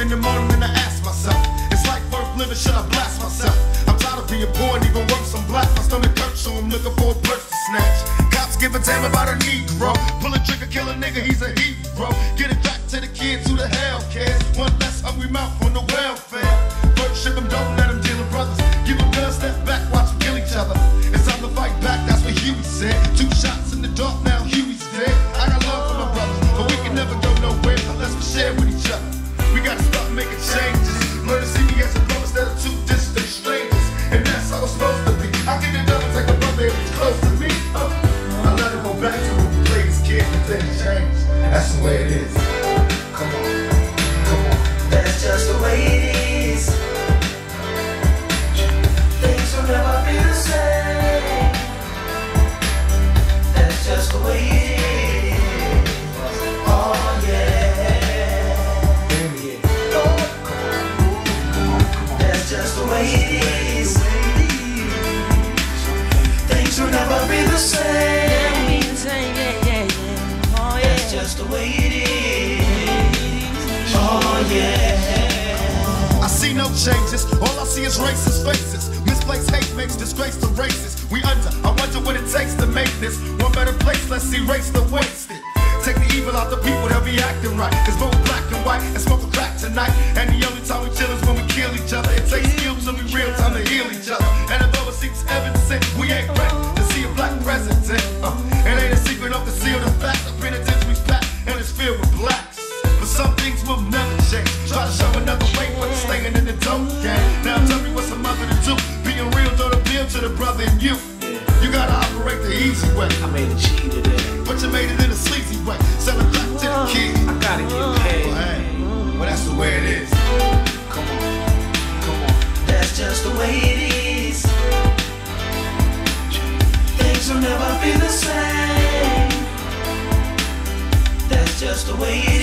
in the morning and I ask myself, it's like worth living, should I blast myself? I'm tired of being poor and even worse, I'm black. My stomach hurts, so I'm looking for a purse to snatch. Cops give a damn about a Negro. Pull a trigger, kill a nigga, he's a hero. Get it back to the kids who the hell cares. One less hungry mouth on the welfare. That's just the way it is. Oh yeah. I see no changes. All I see is racist faces. Misplaced hate makes disgrace to races. We under. I wonder what it takes to make this one better place. Let's erase the wasted. Take the evil out the people, they'll be acting right. It's both black and white and smoke a crack tonight. And the only time we chill is when we kill each other. To the brother in you. You gotta operate the easy way. I made a G today. But you made it in a sleazy way. Sell it back to the oh. kid. I gotta get Well, paid. Oh, hey, well, that's the way it is. Come on, come on. That's just the way it is. Things will never be the same. That's just the way it is.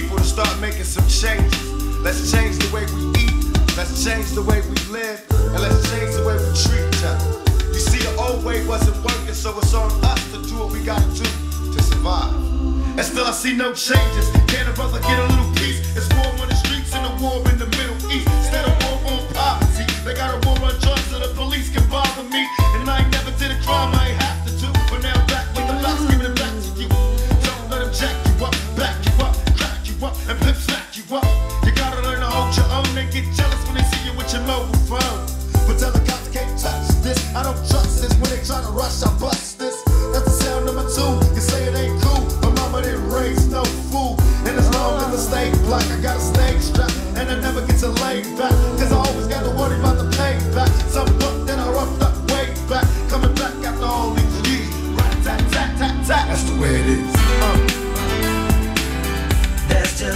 People to start making some changes. Let's change the way we eat. Let's change the way we live. And let's change the way we treat each other. You see, the old way wasn't working, so it's on us to do what we gotta do to survive. And still, I see no changes. Can a brother get a little peace? It's war on the streets and a war in the Middle East. Instead of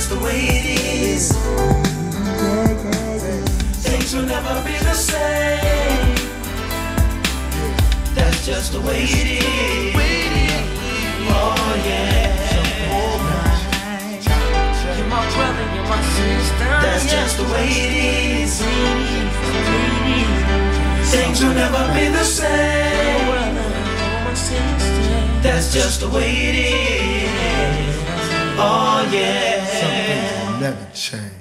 just the way it is. Things will never be the same. That's just the way it is. Oh yeah. You're my brother, you're my sister. That's just the way it is. Things will never be the same. That's just the way it is. Oh yeah. Never change.